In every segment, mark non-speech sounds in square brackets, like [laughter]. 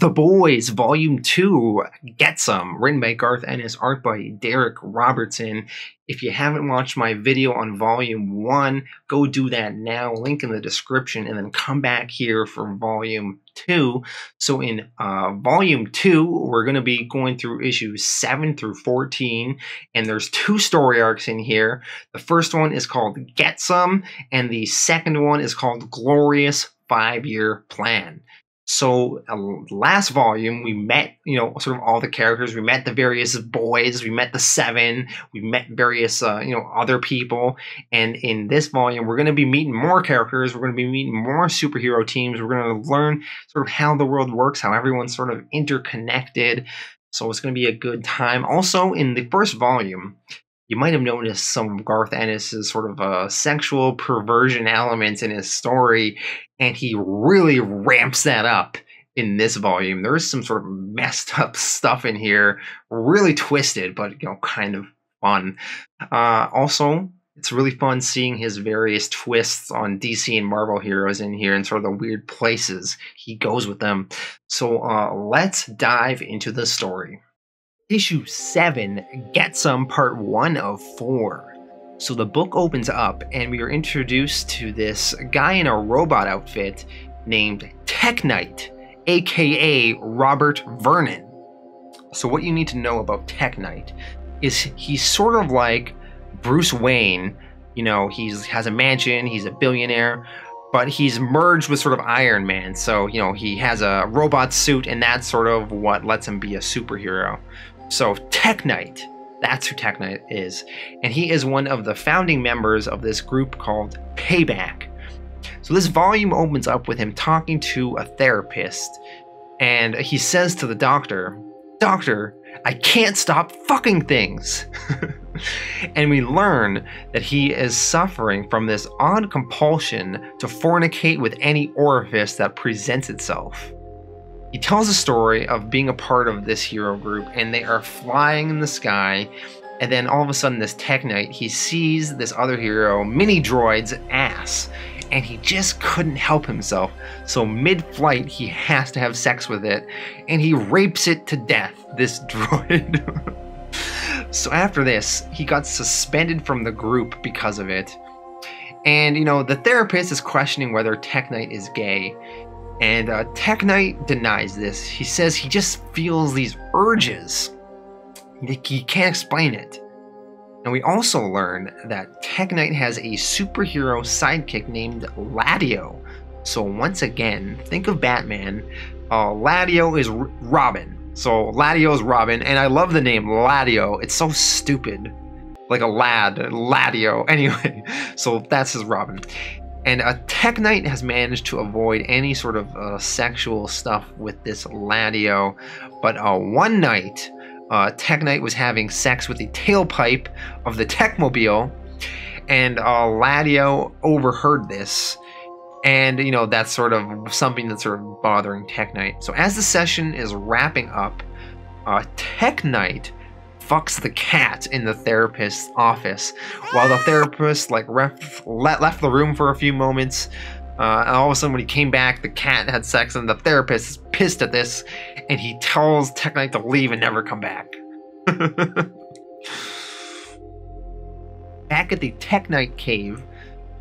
The Boys, Volume 2, Get Some, written by Garth Ennis, art by Darick Robertson. If you haven't watched my video on Volume 1, go do that now, link in the description, and then come back here for Volume 2. So in uh, Volume 2, we're going to be going through issues 7 through 14, and there's two story arcs in here. The first one is called Get Some, and the second one is called Glorious Five-Year Plan. So uh, last volume we met, you know, sort of all the characters. We met the various boys. We met the seven. We met various, uh, you know, other people. And in this volume, we're going to be meeting more characters. We're going to be meeting more superhero teams. We're going to learn sort of how the world works, how everyone's sort of interconnected. So it's going to be a good time. Also, in the first volume, you might have noticed some of Garth Ennis's sort of uh, sexual perversion elements in his story, and he really ramps that up in this volume. There is some sort of messed up [laughs] stuff in here, really twisted, but you know, kind of fun. Uh, also, it's really fun seeing his various twists on DC and Marvel heroes in here and sort of the weird places he goes with them. So uh, let's dive into the story. Issue 7 Get Some Part 1 of 4. So the book opens up and we are introduced to this guy in a robot outfit named Tek-Knight, aka Robert Vernon. So what you need to know about Tek-Knight is he's sort of like Bruce Wayne. You know, he has a mansion, he's a billionaire, but he's merged with sort of Iron Man. So, you know, he has a robot suit and that's sort of what lets him be a superhero. So Tek-Knight, that's who Tek-Knight is. And he is one of the founding members of this group called Payback. So this volume opens up with him talking to a therapist. And he says to the doctor, Doctor, I can't stop fucking things. [laughs] and we learn that he is suffering from this odd compulsion to fornicate with any orifice that presents itself. He tells a story of being a part of this hero group, and they are flying in the sky. And then all of a sudden, this Tek-Knight, he sees this other hero, Mini Droid's ass, and he just couldn't help himself. So, mid flight, he has to have sex with it, and he rapes it to death, this [laughs] droid. so, after this, he got suspended from the group because of it. And, you know, the therapist is questioning whether Tek-Knight is gay. And uh, Tek Knight denies this. He says he just feels these urges. He, he can't explain it. And we also learn that Tek-Knight has a superhero sidekick named Laddio. So once again, think of Batman. Uh, Laddio is R- Robin. So Laddio is Robin, and I love the name Laddio. It's so stupid. Like a lad, Laddio. [laughs] Anyway, so that's his Robin. And a Tek-Knight has managed to avoid any sort of uh, sexual stuff with this Laddio. But uh, one night, uh, Tek Knight was having sex with the tailpipe of the Techmobile, and uh, Laddio overheard this. And, you know, that's sort of something that's sort of bothering Tek-Knight. So as the session is wrapping up, uh, Tek Knight fucks the cat in the therapist's office while the therapist like ref, left the room for a few moments uh, and all of a sudden when he came back the cat had sex and the therapist is pissed at this and he tells Tek Knight to leave and never come back. [laughs] Back at the Tek Knight cave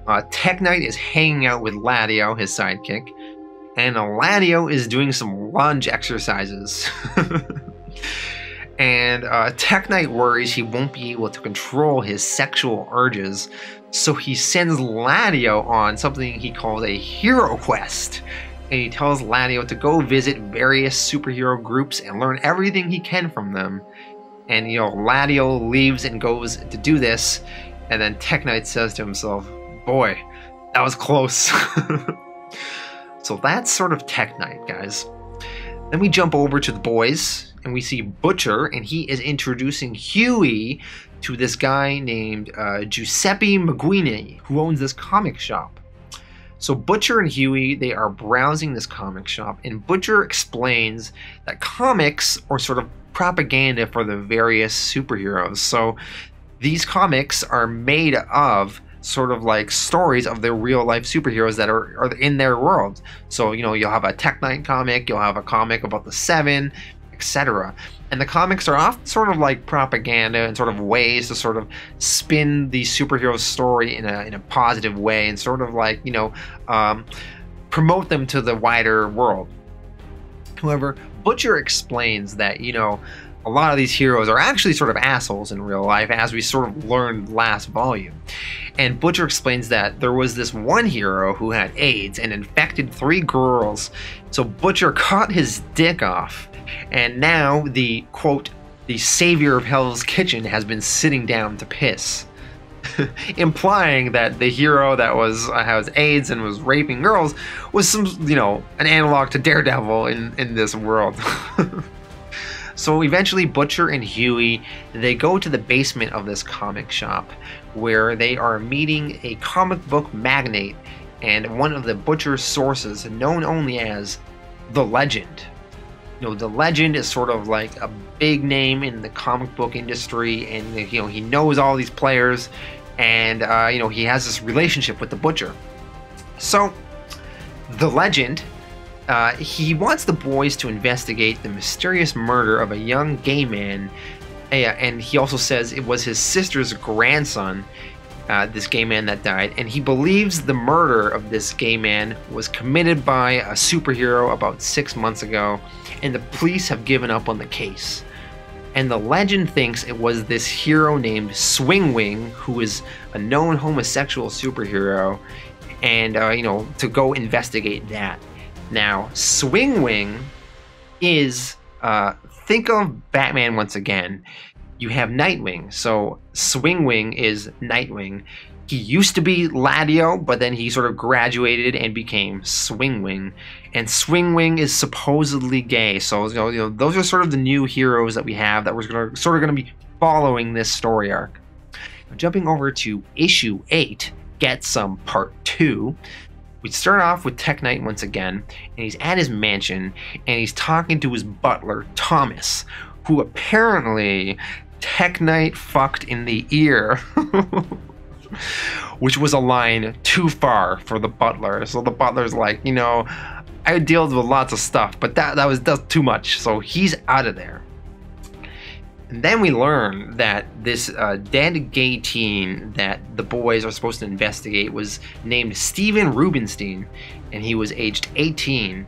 uh, Tek Knight is hanging out with Laddio his sidekick and Laddio is doing some lunge exercises [laughs] and uh, Tek Knight worries he won't be able to control his sexual urges, so he sends Laddio on something he calls a hero quest. And he tells Laddio to go visit various superhero groups and learn everything he can from them. And you know, Laddio leaves and goes to do this, and then Tek-Knight says to himself, Boy, that was close. [laughs] so that's sort of Tek-Knight, guys. Then we jump over to the boys, and we see Butcher, and he is introducing Hughie to this guy named uh, Giuseppe Maguini, who owns this comic shop. So Butcher and Hughie, they are browsing this comic shop, and Butcher explains that comics are sort of propaganda for the various superheroes. So these comics are made of sort of like stories of the real life superheroes that are, are in their world. So, you know, you'll have a Tek Knight comic, you'll have a comic about the Seven, etc. And the comics are often sort of like propaganda and sort of ways to sort of spin the superhero story in a, in a positive way and sort of like, you know, um, promote them to the wider world. However, Butcher explains that, you know, a lot of these heroes are actually sort of assholes in real life, as we sort of learned last volume. And Butcher explains that there was this one hero who had AIDS and infected three girls, so Butcher cut his dick off. And now the quote, the savior of Hell's Kitchen has been sitting down to piss. [laughs] implying that the hero that was uh, has AIDS and was raping girls was some, you know, an analog to Daredevil in in this world. [laughs] so eventually, Butcher and Hughie they go to the basement of this comic shop, where they are meeting a comic book magnate and one of the Butcher's sources, known only as the Legend. You know, the Legend is sort of like a big name in the comic book industry, and you know he knows all these players and uh, you know he has this relationship with the butcher. So, the legend, uh, he wants the boys to investigate the mysterious murder of a young gay man, and he also says it was his sister's grandson. Uh, this gay man that died, and he believes the murder of this gay man was committed by a superhero about six months ago, and the police have given up on the case and the legend thinks it was this hero named Swingwing, who is a known homosexual superhero, and uh, you know to go investigate that. Now, Swingwing is uh, think of Batman once again. You have Nightwing, so Swingwing is Nightwing, he used to be Laddio, but then he sort of graduated and became Swingwing. And Swingwing is supposedly gay. So you know, you know, those are sort of the new heroes that we have that we're gonna, sort of going to be following this story arc. Jumping over to issue 8, Get Some Part 2. We start off with Tek-Knight once again, and he's at his mansion, and he's talking to his butler, Thomas, who apparently Tek-Knight fucked in the ear. [laughs] which was a line too far for the butler. So the butler's like, you know, I dealt with lots of stuff, but that that was that's too much. So he's out of there. And then we learn that this uh, dead gay teen that the boys are supposed to investigate was named Steven Rubenstein, and he was aged 18.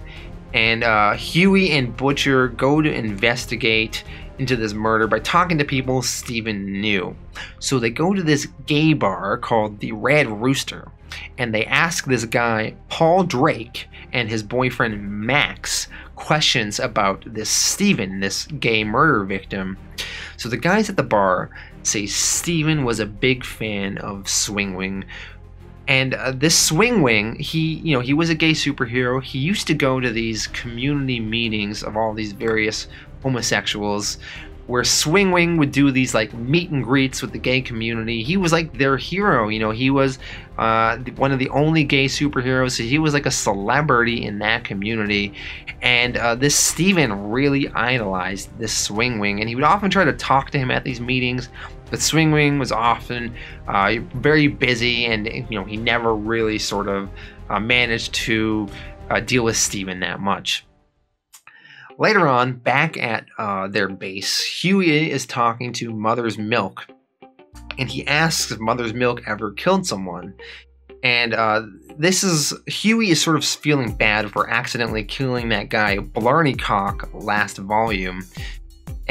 And uh, Hughie and Butcher go to investigate into this murder by talking to people Steven knew. So they go to this gay bar called the Red Rooster and they ask this guy, Paul Drake, and his boyfriend Max questions about this Steven, this gay murder victim. So the guys at the bar say Steven was a big fan of Swingwing. And uh, this Swingwing, he, you know, he was a gay superhero. He used to go to these community meetings of all these various homosexuals where Swingwing would do these like meet and greets with the gay community. He was like their hero, you know. He was uh, one of the only gay superheroes. So he was like a celebrity in that community, and uh, this Steven really idolized this Swingwing, and he would often try to talk to him at these meetings. But Swingwing was often uh, very busy, and you know he never really sort of uh, managed to uh, deal with Steven that much. Later on, back at uh, their base, Hughie is talking to Mother's Milk, and he asks if Mother's Milk ever killed someone. And uh, this is Hughie is sort of feeling bad for accidentally killing that guy Blarney Cock last volume,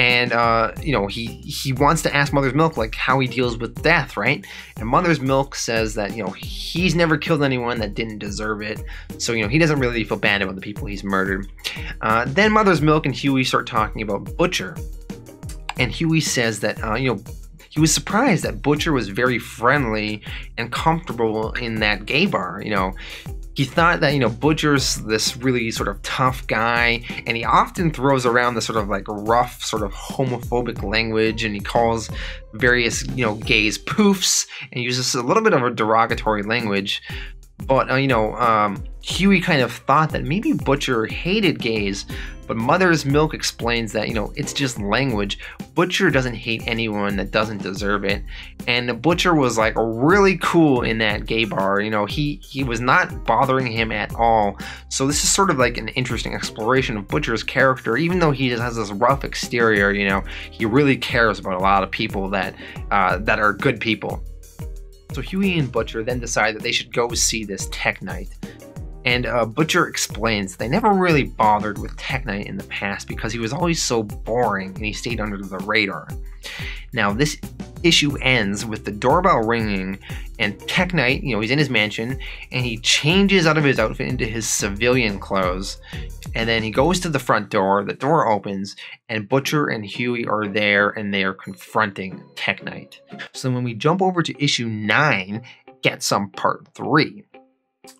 and uh, you know he he wants to ask Mother's Milk like how he deals with death, right? And Mother's Milk says that you know he's never killed anyone that didn't deserve it, so you know he doesn't really feel bad about the people he's murdered. Uh, then Mother's Milk and Hughie start talking about Butcher, and Hughie says that uh, you know he was surprised that Butcher was very friendly and comfortable in that gay bar. You know, he thought that you know Butcher's this really sort of tough guy, and he often throws around this sort of like rough, sort of homophobic language, and he calls various you know gays poofs and uses a little bit of a derogatory language. But, uh, you know, um, Hughie kind of thought that maybe Butcher hated gays, but Mother's Milk explains that, you know, it's just language. Butcher doesn't hate anyone that doesn't deserve it. And Butcher was like really cool in that gay bar. You know, he, he was not bothering him at all. So this is sort of like an interesting exploration of Butcher's character. Even though he has this rough exterior, you know, he really cares about a lot of people that, uh, that are good people. So Hughie and Butcher then decide that they should go see this Tek-Knight. And uh, Butcher explains they never really bothered with Tek Knight in the past because he was always so boring and he stayed under the radar. Now, this issue ends with the doorbell ringing and Tek Knight, you know, he's in his mansion and he changes out of his outfit into his civilian clothes. And then he goes to the front door, the door opens, and Butcher and Hughie are there and they are confronting Tek Knight. So when we jump over to issue 9, Get Some Part 3.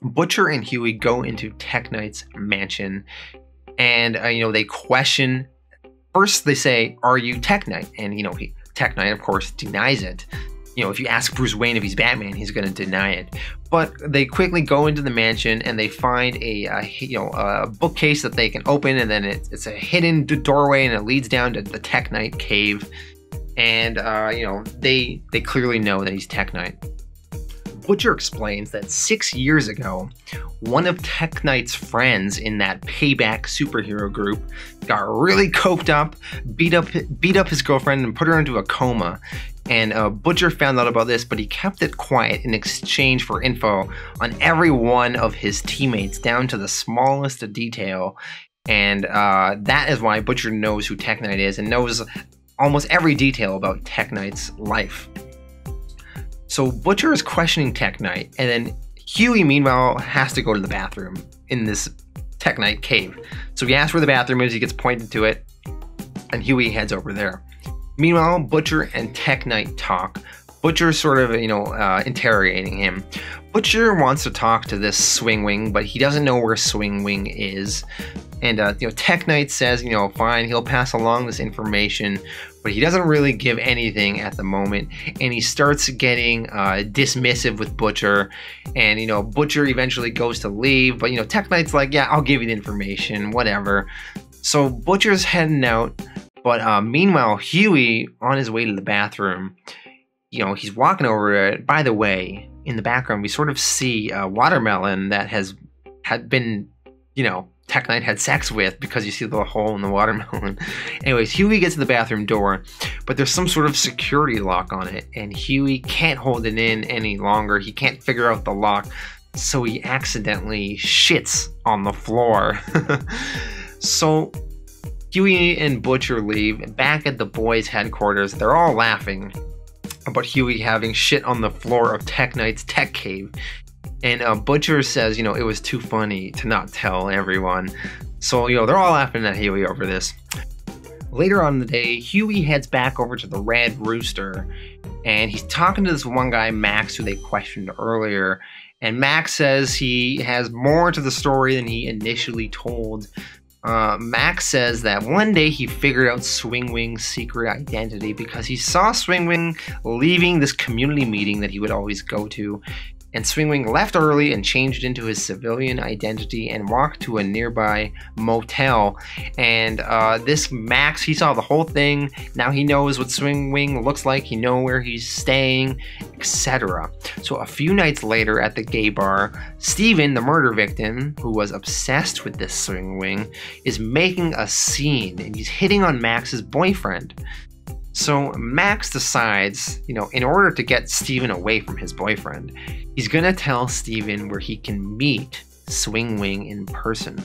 Butcher and Hughie go into Tek-Knight's mansion, and uh, you know they question. First, they say, "Are you Tek-Knight?" And you know, he, Tek Knight, of course, denies it. You know, if you ask Bruce Wayne if he's Batman, he's going to deny it. But they quickly go into the mansion and they find a, a you know a bookcase that they can open, and then it, it's a hidden doorway, and it leads down to the Tek-Knight cave. And uh, you know, they they clearly know that he's Tek-Knight. Butcher explains that six years ago, one of Tek-Knight's friends in that payback superhero group got really coked up, beat up beat up his girlfriend, and put her into a coma. And uh, Butcher found out about this, but he kept it quiet in exchange for info on every one of his teammates, down to the smallest detail. And uh, that is why Butcher knows who Tek-Knight is and knows almost every detail about Tek-Knight's life. So Butcher is questioning Tek-Knight, and then Hughie, meanwhile, has to go to the bathroom in this Tek-Knight cave. So he asks where the bathroom is, he gets pointed to it, and Hughie heads over there. Meanwhile, Butcher and Tek-Knight talk. Butcher sort of, you know, uh, interrogating him. Butcher wants to talk to this Swing Wing, but he doesn't know where Swing Wing is. And, uh, you know, Tek-Knight says, you know, fine, he'll pass along this information, but he doesn't really give anything at the moment. And he starts getting uh, dismissive with Butcher. And, you know, Butcher eventually goes to leave, but, you know, Tek-Knight's like, yeah, I'll give you the information, whatever. So Butcher's heading out, but uh, meanwhile, Hughie, on his way to the bathroom, you know, he's walking over it. By the way, in the background, we sort of see a watermelon that has had been, you know, Tek Knight had sex with because you see the hole in the watermelon. [laughs] Anyways, Hughie gets to the bathroom door, but there's some sort of security lock on it, and Hughie can't hold it in any longer. He can't figure out the lock, so he accidentally shits on the floor. [laughs] so Hughie and Butcher leave. Back at the boys' headquarters, they're all laughing about Hughie having shit on the floor of Tek-Knight's tech cave. And uh, Butcher says, you know, it was too funny to not tell everyone. So, you know, they're all laughing at Hughie over this. Later on in the day, Hughie heads back over to the Red Rooster and he's talking to this one guy, Max, who they questioned earlier. And Max says he has more to the story than he initially told. Uh, Max says that one day he figured out Swingwing's secret identity because he saw Swingwing leaving this community meeting that he would always go to and Swingwing left early and changed into his civilian identity and walked to a nearby motel. And uh, this Max, he saw the whole thing. Now he knows what Swingwing looks like. He knows where he's staying, etc. So a few nights later at the gay bar, Steven, the murder victim, who was obsessed with this Swingwing, is making a scene and he's hitting on Max's boyfriend. So Max decides, you know, in order to get Steven away from his boyfriend, he's gonna tell Steven where he can meet Swing Wing in person.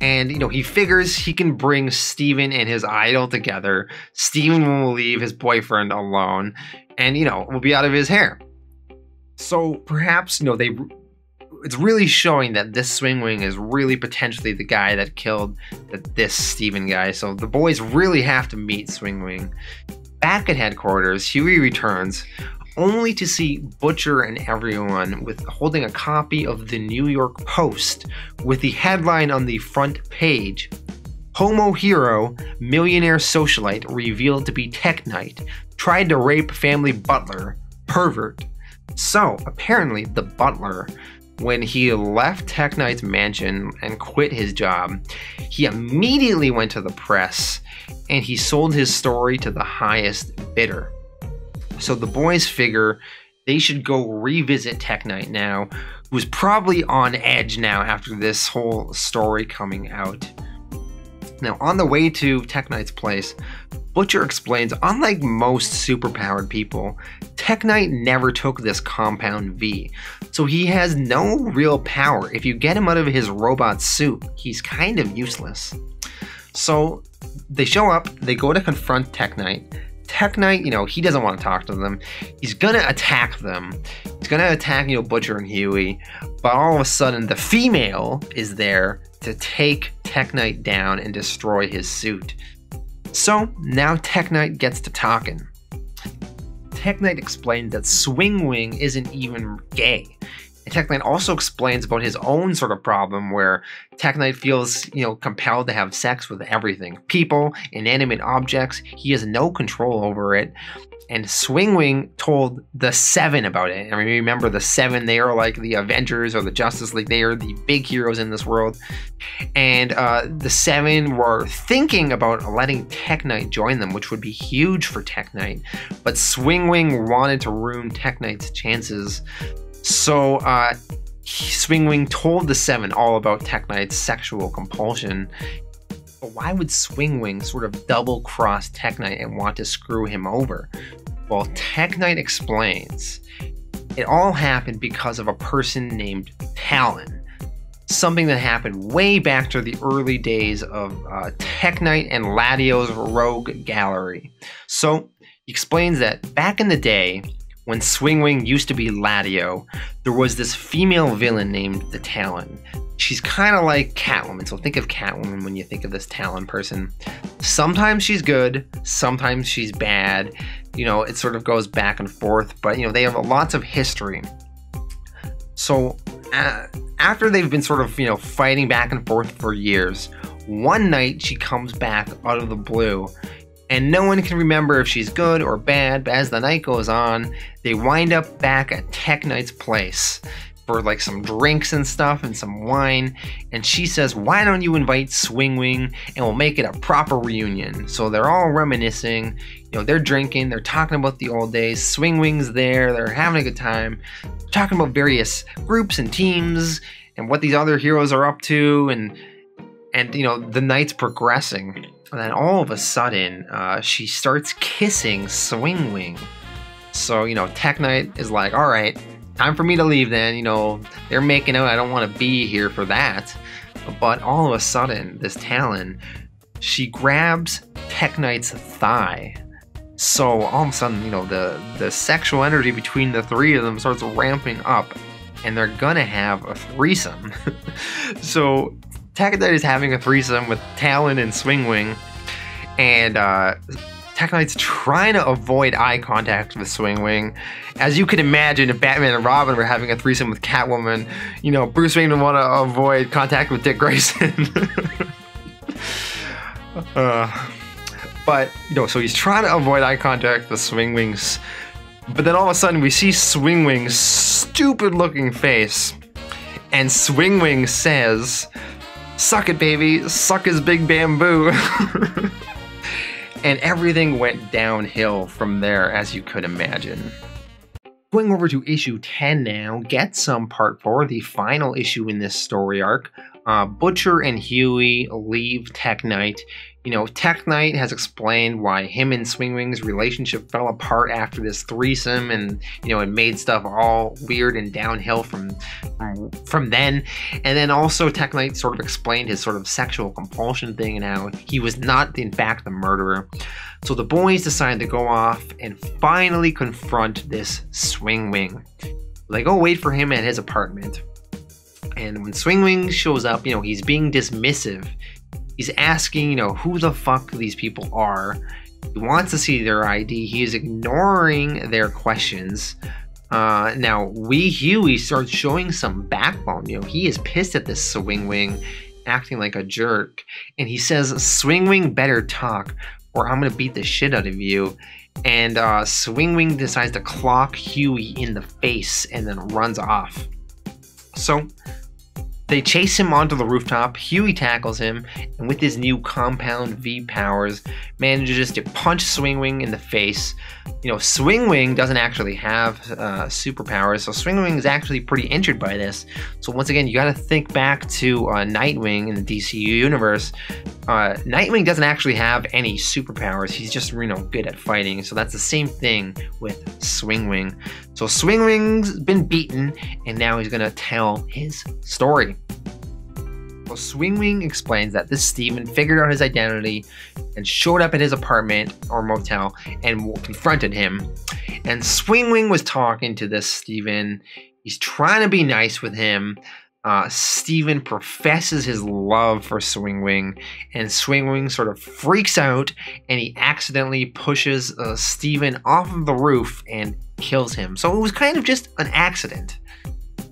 And, you know, he figures he can bring Steven and his idol together. Steven will leave his boyfriend alone and, you know, will be out of his hair. So perhaps, you know, they it's really showing that this swing wing is really potentially the guy that killed the, this Steven guy. So the boys really have to meet Swing Wing. Back at headquarters, Hughie returns only to see Butcher and everyone with holding a copy of the New York Post with the headline on the front page Homo hero, millionaire socialite revealed to be Tek-Knight, tried to rape family butler, pervert. So, apparently, the butler, when he left Tek-Knight's mansion and quit his job, he immediately went to the press and he sold his story to the highest bidder. So the boys figure they should go revisit Tek-Knight now, who's probably on edge now after this whole story coming out. Now, on the way to Tek-Knight's place, Butcher explains unlike most superpowered people, Tek-Knight never took this compound V, so he has no real power. If you get him out of his robot suit, he's kind of useless. So they show up, they go to confront Tek-Knight. Tech Knight, you know, he doesn't want to talk to them. He's gonna attack them. He's gonna attack, you know, Butcher and Hughie. But all of a sudden, the female is there to take Tek-Knight down and destroy his suit. So now Tek-Knight gets to talking. Tek-Knight explained that Swing Wing isn't even gay. Tek-Knight also explains about his own sort of problem where Tek-Knight feels, you know, compelled to have sex with everything. People, inanimate objects, he has no control over it. And Swing Wing told the Seven about it. I mean, remember the Seven, they are like the Avengers or the Justice League. They are the big heroes in this world. And uh, the Seven were thinking about letting Tek-Knight join them, which would be huge for Tek-Knight. But Swing Wing wanted to ruin Tek-Knight's chances so, uh, Swing Wing told the Seven all about Tek-Knight's sexual compulsion. But why would Swing Wing sort of double cross Tek-Knight and want to screw him over? Well, Tek-Knight explains it all happened because of a person named Talon. Something that happened way back to the early days of uh, Tek-Knight and Laddio's Rogue Gallery. So, he explains that back in the day, when Swing Wing used to be Laddio, there was this female villain named the Talon. She's kind of like Catwoman, so think of Catwoman when you think of this Talon person. Sometimes she's good, sometimes she's bad. You know, it sort of goes back and forth, but you know, they have lots of history. So, uh, after they've been sort of, you know, fighting back and forth for years, one night she comes back out of the blue and no one can remember if she's good or bad, but as the night goes on, they wind up back at Tek-Knight's place for like some drinks and stuff and some wine. And she says, Why don't you invite Swing Wing and we'll make it a proper reunion? So they're all reminiscing, you know, they're drinking, they're talking about the old days. Swing Wing's there, they're having a good time, talking about various groups and teams and what these other heroes are up to and and you know the night's progressing and then all of a sudden, uh, she starts kissing Swing Wing. So, you know, Tek-Knight is like, all right, time for me to leave then. You know, they're making out. I don't want to be here for that. But all of a sudden, this Talon, she grabs Tek-Knight's thigh. So all of a sudden, you know, the, the sexual energy between the three of them starts ramping up. And they're gonna have a threesome. [laughs] so Knight is having a threesome with Talon and Swingwing, and uh, Knight's trying to avoid eye contact with Swingwing. As you can imagine, if Batman and Robin were having a threesome with Catwoman, you know, Bruce Wayne would want to avoid contact with Dick Grayson. [laughs] uh, but, you know, so he's trying to avoid eye contact with Swing Wing's. But then all of a sudden, we see Swingwing's stupid looking face. And Swingwing says, Suck it, baby. Suck his big bamboo. [laughs] and everything went downhill from there, as you could imagine. Going over to issue 10 now, Get Some Part 4, the final issue in this story arc. Uh, Butcher and Hughie leave Tek-Knight you know, Tek-Knight has explained why him and Swing Wing's relationship fell apart after this threesome, and you know, it made stuff all weird and downhill from from, then. And then also, Tek-Knight sort of explained his sort of sexual compulsion thing and how he was not, in fact, the murderer. So the boys decide to go off and finally confront this Swing Wing. They go wait for him at his apartment. And when Swing Wing shows up, you know, he's being dismissive He's asking, you know, who the fuck these people are. He wants to see their ID. He is ignoring their questions. Uh, now, Wee Hughie starts showing some backbone. You know, he is pissed at this Swing Wing acting like a jerk. And he says, Swing Wing better talk or I'm going to beat the shit out of you. and uh, Swing Wing decides to clock Hughie in the face and then runs off. So they chase him onto the rooftop. Hughie tackles him, and with his new compound V powers, manages to punch Swing Wing in the face. You know, Swing Wing doesn't actually have uh, superpowers, so Swing Wing is actually pretty injured by this. So once again, you got to think back to uh, Nightwing in the DCU universe. Uh, Nightwing doesn't actually have any superpowers. He's just you know good at fighting. So that's the same thing with Swingwing. So Swing Wing's been beaten, and now he's gonna tell his story. Well, Swingwing explains that this Steven figured out his identity and showed up at his apartment or motel and confronted him. And Swingwing was talking to this Steven. He's trying to be nice with him. Uh, Steven professes his love for Swing Wing, and Swing Wing sort of freaks out and he accidentally pushes uh, Steven off of the roof and kills him. So it was kind of just an accident.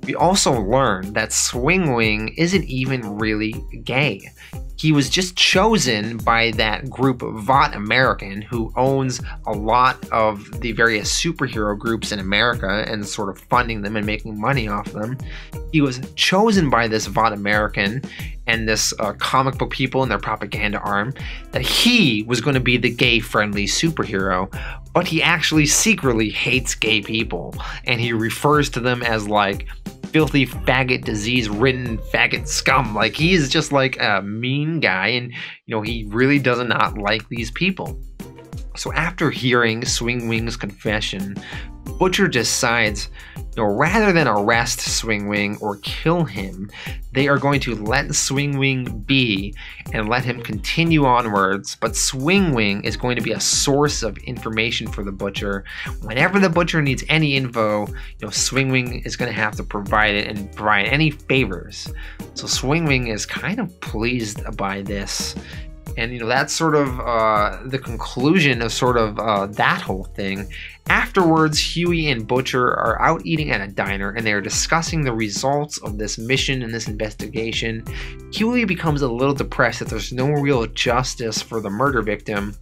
We also learn that Swing Wing isn't even really gay. He was just chosen by that group Vought American who owns a lot of the various superhero groups in America and sort of funding them and making money off them. He was chosen by this Vought American and this uh, comic book people and their propaganda arm that he was going to be the gay friendly superhero, but he actually secretly hates gay people and he refers to them as like filthy faggot disease ridden faggot scum. Like he is just like a mean guy and you know he really does not like these people. So after hearing swing wing's confession butcher decides you know, rather than arrest Swing Wing or kill him, they are going to let Swing Wing be and let him continue onwards. But Swing Wing is going to be a source of information for the butcher. Whenever the butcher needs any info, you know, Swing Wing is going to have to provide it and provide any favors. So Swing Wing is kind of pleased by this and you know that's sort of uh, the conclusion of sort of uh, that whole thing afterwards hughie and butcher are out eating at a diner and they are discussing the results of this mission and this investigation. Hughie becomes a little depressed that there's no real justice for the murder victim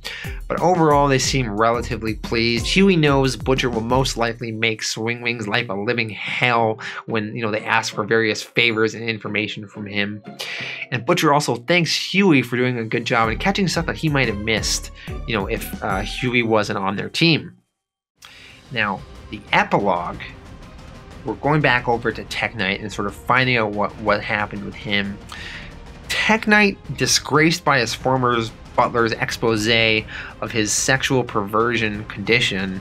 but overall they seem relatively pleased. Hughie knows butcher will most likely make swing wing's life a living hell when you know they ask for various favors and information from him. And butcher also thanks hughie for doing a good job and catching stuff that he might have missed, you know, if uh, Hughie wasn't on their team. Now, the epilogue, we're going back over to Tek-Knight and sort of finding out what, what happened with him. Tek-Knight, disgraced by his former butler's expose of his sexual perversion condition,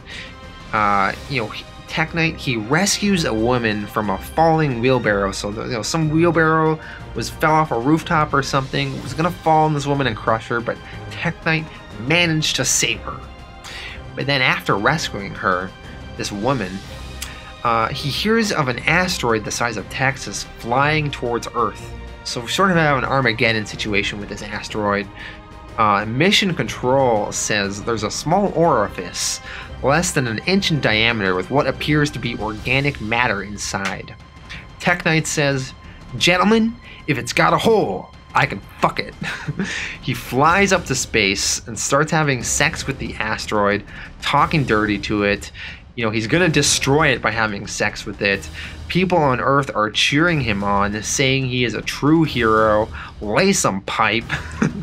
uh, you know, Tek-Knight, he rescues a woman from a falling wheelbarrow. So, you know, some wheelbarrow was fell off a rooftop or something, was gonna fall on this woman and crush her, but Tek-Knight managed to save her. But then after rescuing her, this woman, uh, he hears of an asteroid the size of Texas flying towards Earth. So we sort of have an Armageddon situation with this asteroid. Uh, mission Control says there's a small orifice less than an inch in diameter with what appears to be organic matter inside. Tek-Knight says, Gentlemen, if it's got a hole, I can fuck it. [laughs] he flies up to space and starts having sex with the asteroid, talking dirty to it. You know, he's gonna destroy it by having sex with it. People on Earth are cheering him on, saying he is a true hero. Lay some pipe.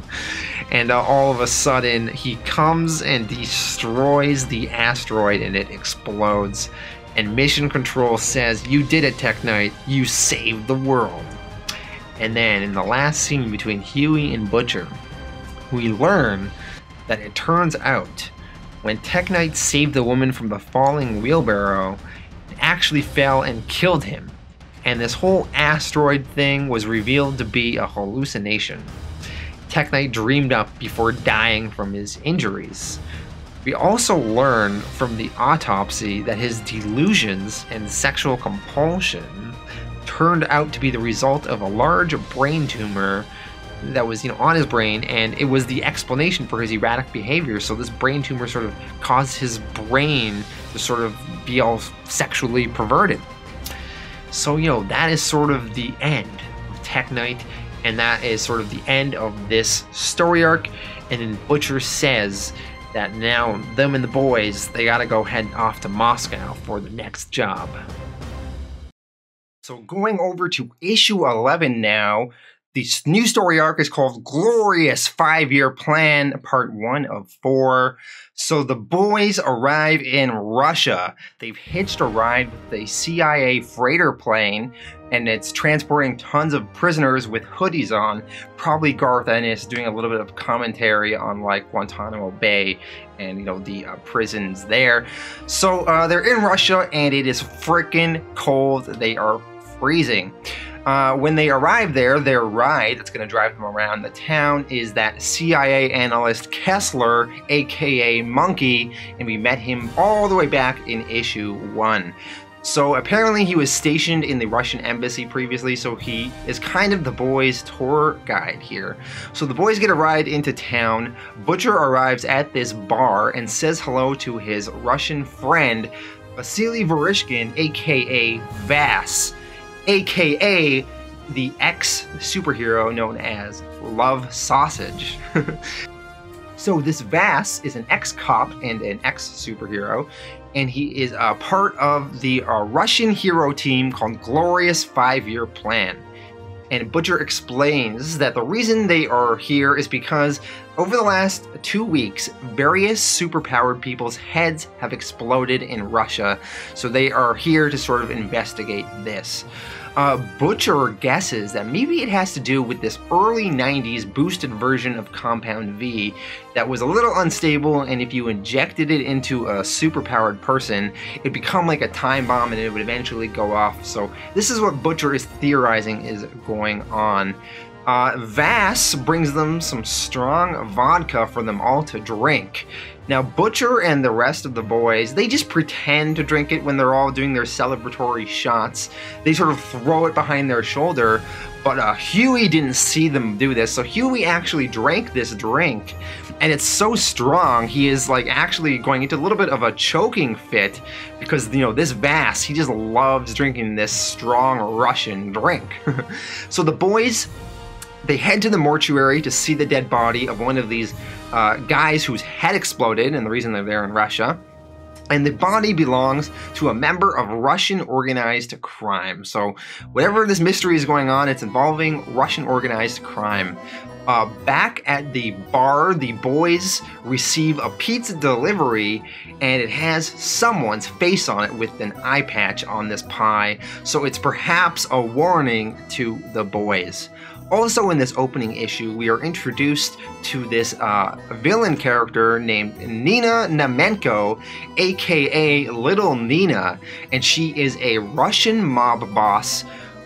[laughs] and uh, all of a sudden, he comes and destroys the asteroid and it explodes. And Mission Control says, You did it, Tek-Knight. You saved the world. And then in the last scene between Hughie and Butcher, we learn that it turns out when Tek-Knight saved the woman from the falling wheelbarrow, it actually fell and killed him. And this whole asteroid thing was revealed to be a hallucination. Tek-Knight dreamed up before dying from his injuries. We also learn from the autopsy that his delusions and sexual compulsion turned out to be the result of a large brain tumor that was you know on his brain and it was the explanation for his erratic behavior. So this brain tumor sort of caused his brain to sort of be all sexually perverted. So you know that is sort of the end of Tek-Knight and that is sort of the end of this story arc. And then Butcher says that now them and the boys, they gotta go head off to Moscow for the next job. So going over to issue 11 now, the new story arc is called Glorious Five Year Plan, part one of four. So the boys arrive in Russia. They've hitched a ride with a CIA freighter plane, and it's transporting tons of prisoners with hoodies on. Probably Garth Ennis doing a little bit of commentary on like Guantanamo Bay and you know the uh, prisons there. So uh, they're in Russia, and it is freaking cold. They are freezing. Uh, when they arrive there, their ride that's going to drive them around the town is that CIA analyst Kessler, aka Monkey, and we met him all the way back in issue one. So apparently he was stationed in the Russian embassy previously, so he is kind of the boys' tour guide here. So the boys get a ride into town. Butcher arrives at this bar and says hello to his Russian friend, Vasily Vereshkin, aka Vass aka the ex superhero known as Love Sausage. [laughs] so, this Vass is an ex cop and an ex superhero, and he is a part of the uh, Russian hero team called Glorious Five Year Plan. And Butcher explains that the reason they are here is because over the last two weeks, various superpowered people's heads have exploded in Russia, so they are here to sort of investigate this. Uh, Butcher guesses that maybe it has to do with this early 90s boosted version of Compound V that was a little unstable, and if you injected it into a superpowered person, it'd become like a time bomb and it would eventually go off. So, this is what Butcher is theorizing is going on. Uh, Vass brings them some strong vodka for them all to drink. Now, Butcher and the rest of the boys, they just pretend to drink it when they're all doing their celebratory shots. They sort of throw it behind their shoulder, but uh, Hughie didn't see them do this, so Hughie actually drank this drink, and it's so strong, he is like actually going into a little bit of a choking fit because, you know, this Vass, he just loves drinking this strong Russian drink. [laughs] so the boys they head to the mortuary to see the dead body of one of these uh, guys whose head exploded, and the reason they're there in Russia. And the body belongs to a member of Russian organized crime. So, whatever this mystery is going on, it's involving Russian organized crime. Uh, back at the bar, the boys receive a pizza delivery, and it has someone's face on it with an eye patch on this pie. So, it's perhaps a warning to the boys. Also, in this opening issue, we are introduced to this uh, villain character named Nina Namenko, aka Little Nina, and she is a Russian mob boss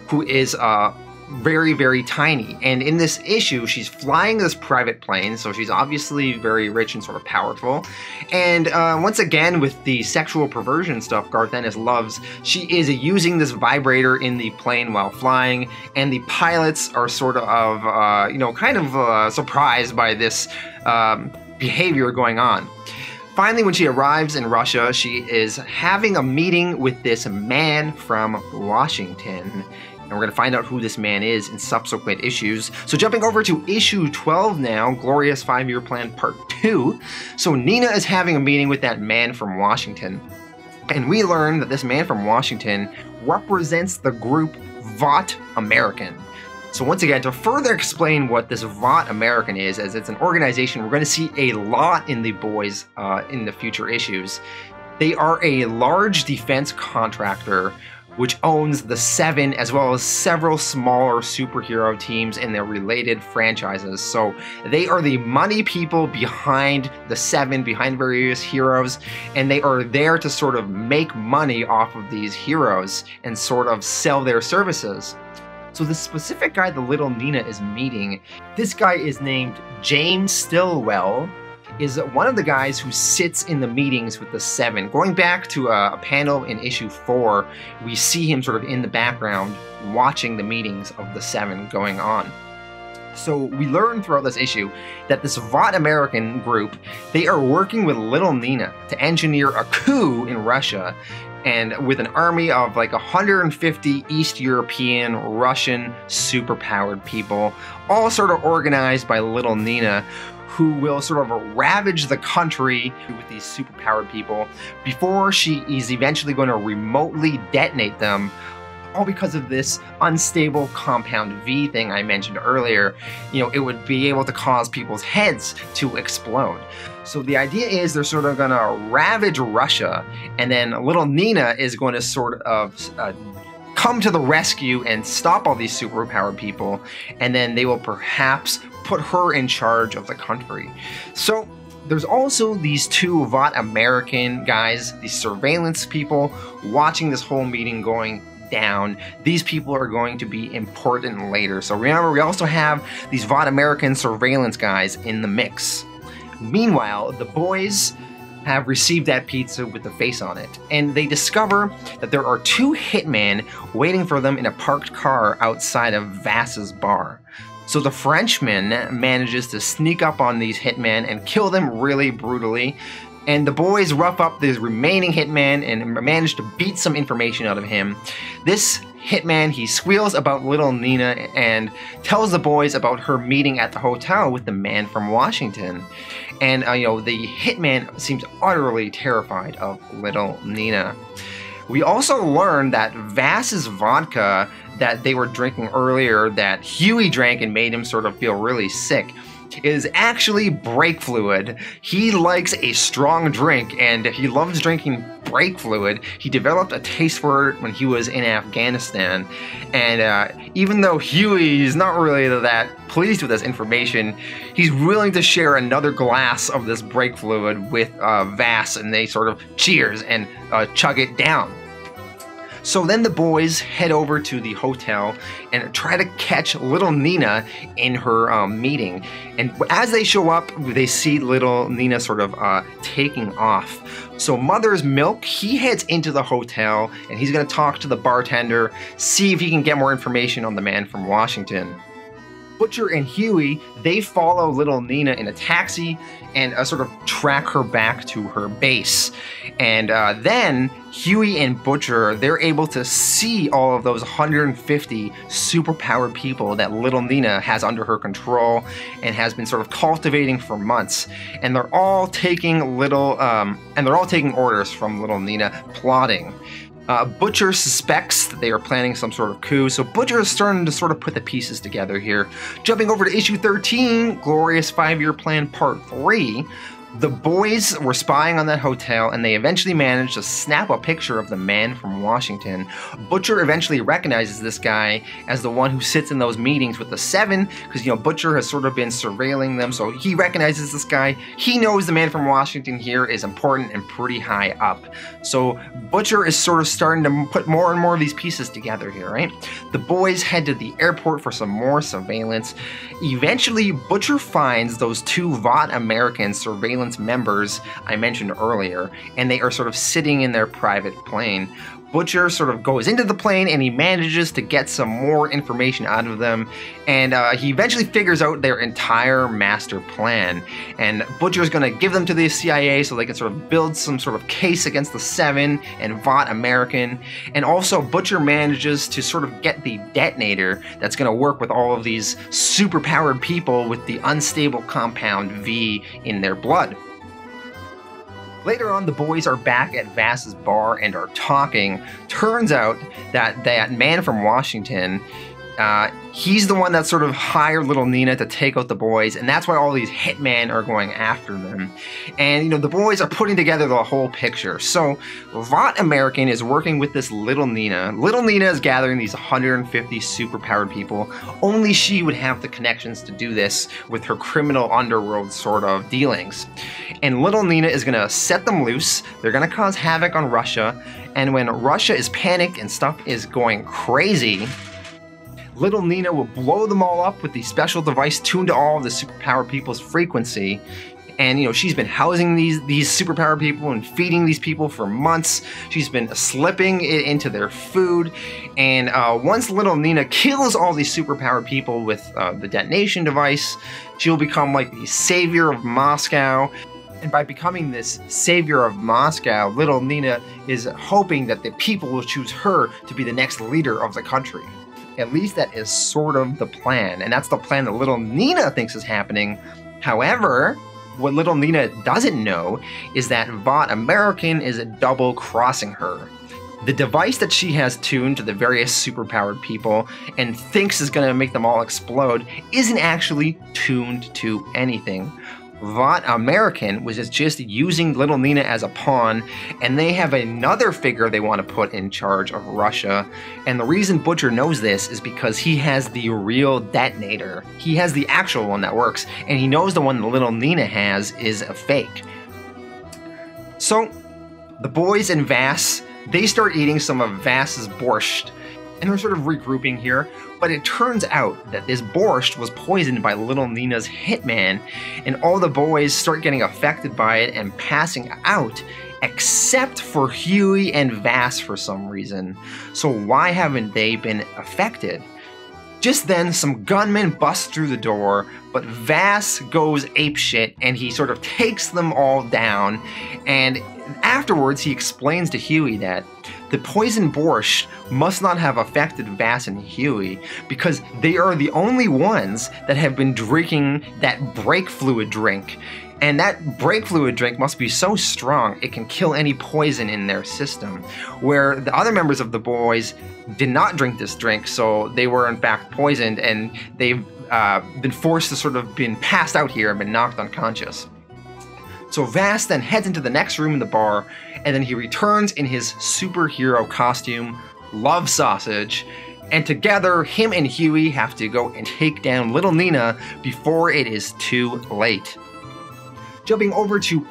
who is uh, very, very tiny. And in this issue, she's flying this private plane, so she's obviously very rich and sort of powerful. And uh, once again, with the sexual perversion stuff Garth Ennis loves, she is using this vibrator in the plane while flying, and the pilots are sort of, uh, you know, kind of uh, surprised by this um, behavior going on. Finally, when she arrives in Russia, she is having a meeting with this man from Washington and we're going to find out who this man is in subsequent issues. So jumping over to issue 12 now, Glorious Five-Year Plan Part 2. So Nina is having a meeting with that man from Washington. And we learn that this man from Washington represents the group Vought American. So once again, to further explain what this Vought American is, as it's an organization we're going to see a lot in the boys uh, in the future issues. They are a large defense contractor which owns the Seven as well as several smaller superhero teams and their related franchises. So they are the money people behind the Seven, behind various heroes, and they are there to sort of make money off of these heroes and sort of sell their services. So the specific guy the little Nina is meeting, this guy is named James Stillwell, is one of the guys who sits in the meetings with the Seven. Going back to a, panel in issue four, we see him sort of in the background watching the meetings of the Seven going on. So we learn throughout this issue that this Vought American group, they are working with Little Nina to engineer a coup in Russia and with an army of like 150 East European, Russian, superpowered people, all sort of organized by Little Nina, who will sort of ravage the country with these superpowered people before she is eventually going to remotely detonate them all because of this unstable compound V thing I mentioned earlier. You know, it would be able to cause people's heads to explode. So the idea is they're sort of going to ravage Russia, and then little Nina is going to sort of uh, come to the rescue and stop all these superpowered people, and then they will perhaps put her in charge of the country. So there's also these two Vought American guys, these surveillance people, watching this whole meeting going down. These people are going to be important later. So remember, we also have these Vought American surveillance guys in the mix. Meanwhile, the boys have received that pizza with the face on it, and they discover that there are two hitmen waiting for them in a parked car outside of Vass's bar. So the Frenchman manages to sneak up on these hitmen and kill them really brutally, and the boys rough up this remaining hitman and manage to beat some information out of him. This hitman, he squeals about little Nina and tells the boys about her meeting at the hotel with the man from Washington. And, uh, you know, the hitman seems utterly terrified of little Nina. We also learn that Vass's vodka that they were drinking earlier that Hughie drank and made him sort of feel really sick is actually brake fluid. He likes a strong drink and he loves drinking brake fluid. He developed a taste for it when he was in Afghanistan. And uh, even though Hughie is not really that pleased with this information, he's willing to share another glass of this brake fluid with uh, Vass and they sort of cheers and uh, chug it down. So then the boys head over to the hotel and try to catch little Nina in her um, meeting. And as they show up, they see little Nina sort of uh, taking off. So Mother's Milk, he heads into the hotel and he's going to talk to the bartender, see if he can get more information on the man from Washington. Butcher and Hughie, they follow little Nina in a taxi and uh, sort of track her back to her base. And uh, then Hughie and Butcher, they're able to see all of those 150 superpowered people that little Nina has under her control and has been sort of cultivating for months. And they're all taking little, um, and they're all taking orders from little Nina, plotting. Uh, Butcher suspects that they are planning some sort of coup, so Butcher is starting to sort of put the pieces together here. Jumping over to issue 13, Glorious Five Year Plan Part 3, the boys were spying on that hotel and they eventually managed to snap a picture of the man from Washington. Butcher eventually recognizes this guy as the one who sits in those meetings with the Seven because, you know, Butcher has sort of been surveilling them, so he recognizes this guy. He knows the man from Washington here is important and pretty high up. So Butcher is sort of starting to put more and more of these pieces together here, right? The boys head to the airport for some more surveillance. Eventually, Butcher finds those two Vought Americans surveillance surveillance members I mentioned earlier, and they are sort of sitting in their private plane. Butcher sort of goes into the plane and he manages to get some more information out of them, and uh, he eventually figures out their entire master plan. And Butcher is going to give them to the CIA so they can sort of build some sort of case against the Seven and Vought American. And also, Butcher manages to sort of get the detonator that's going to work with all of these superpowered people with the unstable compound V in their blood. Later on, the boys are back at Vass's bar and are talking. Turns out that that man from Washington uh, he's the one that sort of hired little Nina to take out the boys, and that's why all these hitmen are going after them. And, you know, the boys are putting together the whole picture. So, Vought American is working with this little Nina. Little Nina is gathering these 150 superpowered people. Only she would have the connections to do this with her criminal underworld sort of dealings. And little Nina is to set them loose. They're to cause havoc on Russia. And when Russia is panicked and stuff is going crazy, Little Nina will blow them all up with the special device tuned to all of the superpower people's frequency. And you know she's been housing these these superpower people and feeding these people for months. She's been slipping it into their food, and uh, once little Nina kills all these superpower people with uh, the detonation device, she'll become like the savior of Moscow. And by becoming this savior of Moscow, little Nina is hoping that the people will choose her to be the next leader of the country. At least that is sort of the plan, and that's the plan that little Nina thinks is happening. However, what little Nina doesn't know is that Vought American is double crossing her. The device that she has tuned to the various superpowered people and thinks is going to make them all explode isn't actually tuned to anything. Vought American was just using Little Nina as a pawn, and they have another figure they want to put in charge of Russia. And the reason Butcher knows this is because he has the real detonator. He has the actual one that works, and he knows the one that Little Nina has is a fake. So, the boys and Vass, they start eating some of Vass's borscht, and they're sort of regrouping here. But it turns out that this borscht was poisoned by little Nina's hitman, and all the boys start getting affected by it and passing out, except for Hughie and Vass for some reason. So why haven't they been affected? Just then, some gunmen bust through the door, but Vass goes apeshit and he sort of takes them all down. And afterwards, he explains to Hughie that the poison borscht must not have affected Vass and Hughie because they are the only ones that have been drinking that brake fluid drink. And that brake fluid drink must be so strong it can kill any poison in their system. Where the other members of the boys did not drink this drink, so they were in fact poisoned and they've uh, been forced to sort of been passed out here and been knocked unconscious. So Vass then heads into the next room in the bar, and then he returns in his superhero costume, Love Sausage, and together, him and Hughie have to go and take down Little Nina before it is too late. Jumping over to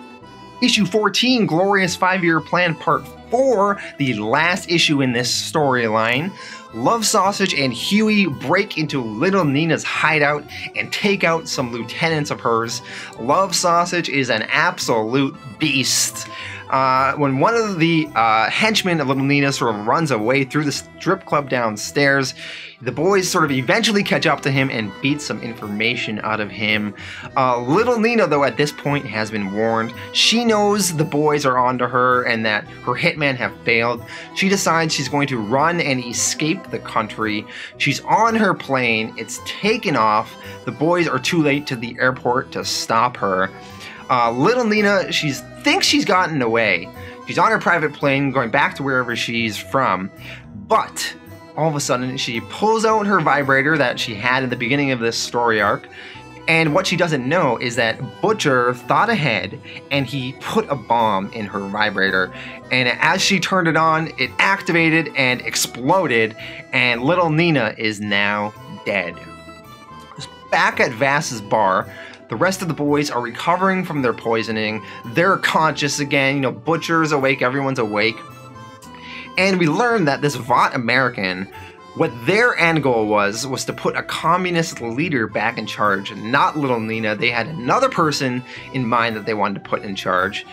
issue 14, Glorious Five Year Plan Part 4, the last issue in this storyline. Love Sausage and Hughie break into Little Nina's hideout and take out some lieutenants of hers. Love Sausage is an absolute beast. Uh, when one of the uh, henchmen of Little Nina sort of runs away through the strip club downstairs, the boys sort of eventually catch up to him and beat some information out of him. Uh, Little Nina, though, at this point has been warned. She knows the boys are onto her and that her hitmen have failed. She decides she's going to run and escape the country. She's on her plane, it's taken off. The boys are too late to the airport to stop her. Uh, little Nina, she thinks she's gotten away. She's on her private plane going back to wherever she's from. But all of a sudden, she pulls out her vibrator that she had in the beginning of this story arc. And what she doesn't know is that Butcher thought ahead and he put a bomb in her vibrator. And as she turned it on, it activated and exploded, and little Nina is now dead. Back at Vass's bar, the rest of the boys are recovering from their poisoning. They're conscious again. You know, Butcher's awake, everyone's awake. And we learn that this Vought American, what their end goal was, was to put a communist leader back in charge, not little Nina. They had another person in mind that they wanted to put in charge.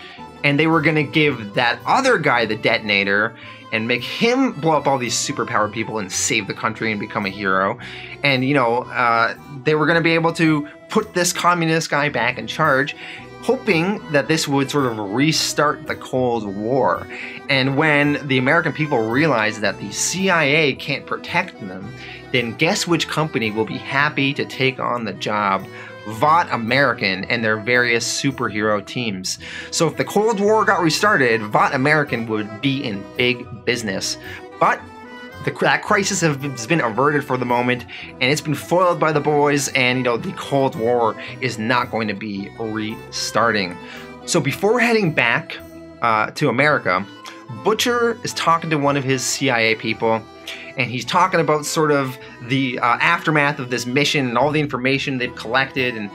And they were going to give that other guy the detonator and make him blow up all these superpowered people and save the country and become a hero. And, you know, uh, they were going to be able to put this communist guy back in charge, hoping that this would sort of restart the Cold War. And when the American people realize that the CIA can't protect them, then guess which company will be happy to take on the job? Vought American and their various superhero teams. So if the Cold War got restarted, Vought American would be in big business. But the, that crisis has been averted for the moment, and it's been foiled by the boys, and you know the Cold War is not going to be restarting. So before heading back uh, to America, Butcher is talking to one of his CIA people, and he's talking about sort of the uh, aftermath of this mission and all the information they've collected, and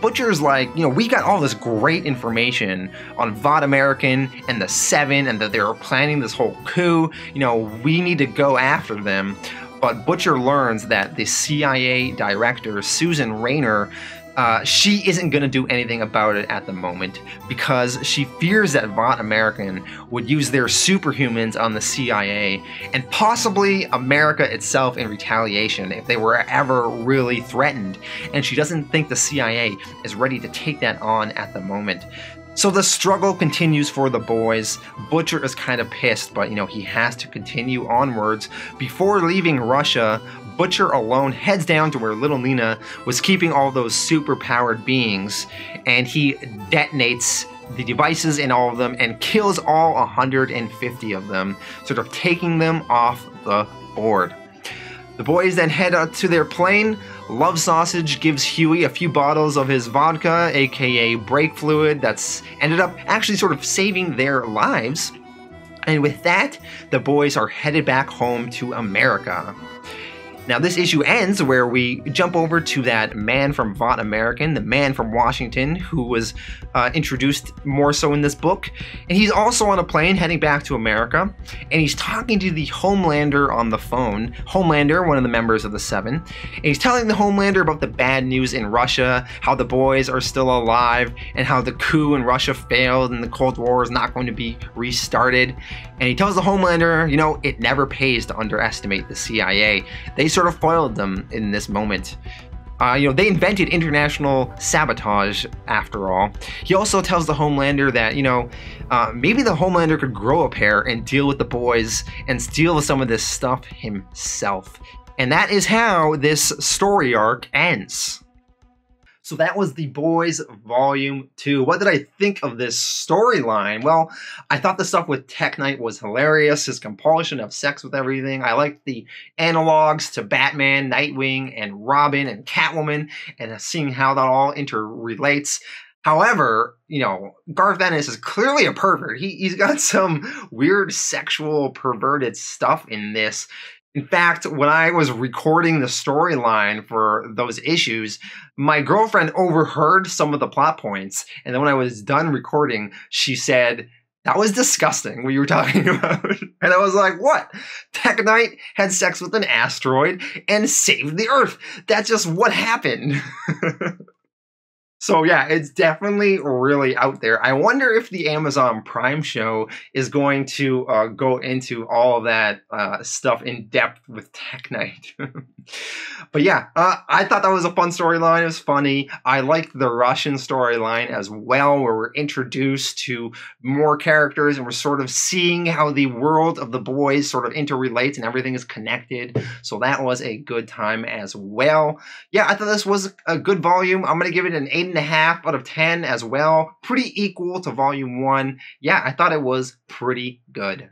Butcher's like, you know, we got all this great information on Vought American and the Seven and that they were planning this whole coup. You know, we need to go after them. But Butcher learns that the CIA director, Susan Raynor, uh, she isn't going to do anything about it at the moment because she fears that Vought American would use their superhumans on the CIA and possibly America itself in retaliation if they were ever really threatened. And she doesn't think the CIA is ready to take that on at the moment. So the struggle continues for the boys. Butcher is kind of pissed, but you know, he has to continue onwards. Before leaving Russia, Butcher alone heads down to where little Nina was keeping all those super powered beings, and he detonates the devices in all of them and kills all 150 of them, sort of taking them off the board. The boys then head out to their plane. Love Sausage gives Hughie a few bottles of his vodka, aka brake fluid, that's ended up actually sort of saving their lives. And with that, the boys are headed back home to America. Now, this issue ends where we jump over to that man from Vought American, the man from Washington, who was uh, introduced more so in this book. And he's also on a plane heading back to America, and he's talking to the Homelander on the phone. Homelander, one of the members of the Seven. And he's telling the Homelander about the bad news in Russia, how the boys are still alive, and how the coup in Russia failed and the Cold War is not going to be restarted. And he tells the Homelander, you know, it never pays to underestimate the CIA. They sort of foiled them in this moment. Uh, you know, they invented international sabotage, after all. He also tells the Homelander that, you know, uh, maybe the Homelander could grow a pair and deal with the boys and steal some of this stuff himself. And that is how this story arc ends. So that was The Boys Volume 2. What did I think of this storyline? Well, I thought the stuff with Tek-Knight was hilarious. His compulsion of sex with everything. I liked the analogs to Batman, Nightwing, and Robin, and Catwoman, and seeing how that all interrelates. However, you know, Garth Ennis is clearly a pervert. He, he's got [laughs] some weird sexual perverted stuff in this. In fact, when I was recording the storyline for those issues, my girlfriend overheard some of the plot points. And then when I was done recording, she said, that was disgusting what you were [laughs] talking about. and I was like, what? Tek Knight had sex with an asteroid and saved the Earth. That's just what happened. [laughs] So yeah, it's definitely really out there. I wonder if the Amazon Prime show is going to uh, go into all of that uh, stuff in depth with Tek-Knight. [laughs] but yeah, uh, I thought that was a fun storyline. It was funny. I liked the Russian storyline as well, where we're introduced to more characters and we're sort of seeing how the world of the boys sort of interrelates and everything is connected. So that was a good time as well. Yeah, I thought this was a good volume. I'm gonna give it an eight and a half out of 10 as well. Pretty equal to volume one. Yeah, I thought it was pretty good.